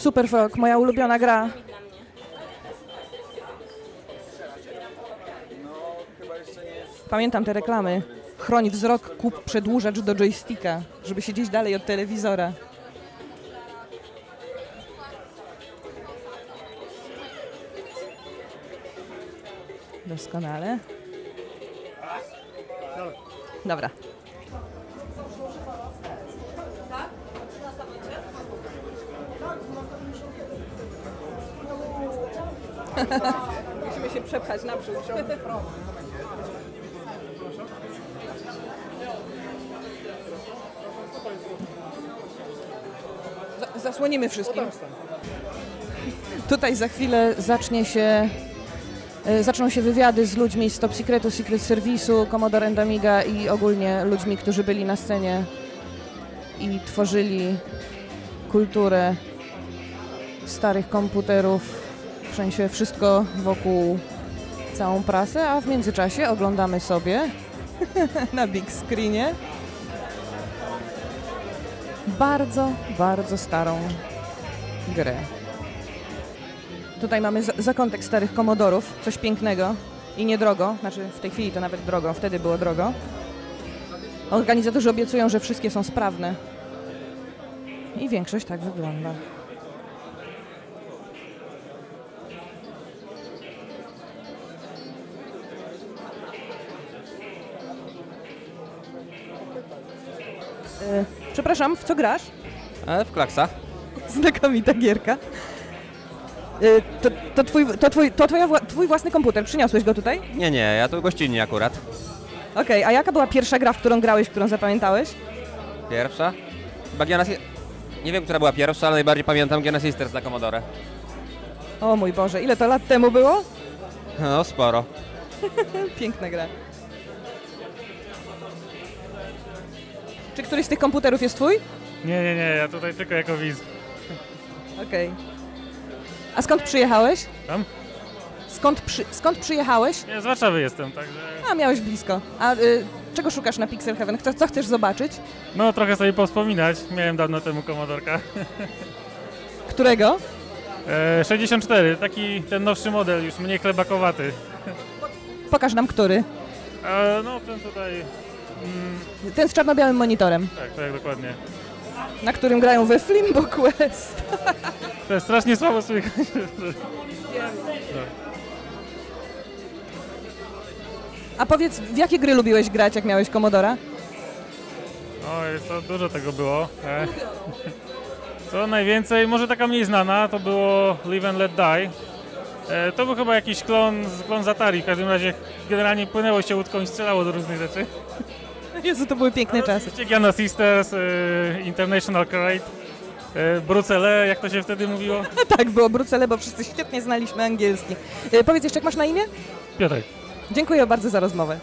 Super Frog, moja ulubiona gra. Pamiętam te reklamy. Chroń wzrok, kup przedłużacz do joysticka, żeby siedzieć dalej od telewizora. Doskonale. Dobra. Musimy się przepchać naprzód. Za- Zasłonimy wszystkim. Tutaj za chwilę zacznie się, e, zaczną się wywiady z ludźmi z Top Secretu, Secret Service'u, Commodore and Amiga i ogólnie ludźmi, którzy byli na scenie i tworzyli kulturę starych komputerów, sensie wszystko wokół całą prasę, a w międzyczasie oglądamy sobie na big screenie bardzo, bardzo starą grę. Tutaj mamy za- zakątek starych komodorów, coś pięknego i niedrogo, znaczy w tej chwili to nawet drogo, wtedy było drogo. Organizatorzy obiecują, że wszystkie są sprawne. I większość tak wygląda. Przepraszam, w co grasz? E, w klaksa. Znakomita gierka. E, To, to, twój, to, twój, to twoja, twój własny komputer, przyniosłeś go tutaj? Nie, nie, ja tu gościnnie akurat. Okej, a jaka była pierwsza gra, w którą grałeś, którą zapamiętałeś? Pierwsza? Chyba Si- Nie wiem, która była pierwsza, ale najbardziej pamiętam Sisters na Commodore. O mój Boże, ile to lat temu było? No, sporo. Piękna gra. Czy któryś z tych komputerów jest twój? Nie, nie, nie, ja tutaj tylko jako widz. Okej. A skąd przyjechałeś? Tam? Skąd, przy, skąd przyjechałeś? Ja z Warszawy jestem, także A, miałeś blisko. A y, czego szukasz na Pixel Heaven? Co, co chcesz zobaczyć? no trochę sobie powspominać. Miałem dawno temu komodorka. Którego? E, 64, taki ten nowszy model, już mniej chlebokowaty. Pokaż nam który. E, no ten tutaj, Ten z czarno-białym monitorem, tak, tak dokładnie. na którym grają we Flimbo Quest. To jest strasznie słabo słychać. A powiedz, w jakie gry lubiłeś grać, jak miałeś Commodora? Oj, to dużo tego było. E, co najwięcej, może taka mniej znana, to było Live and Let Die. E, to był chyba jakiś klon, klon z Atari, w każdym razie generalnie płynęło się łódką i strzelało do różnych rzeczy. Jezu, to były piękne czasy. Giana Sisters, e, International Karate, e, Brucele, jak to się wtedy mówiło. Tak, było Brucele, bo wszyscy świetnie znaliśmy angielski. Powiedz jeszcze, jak masz na imię? Piotrek. Dziękuję bardzo za rozmowę.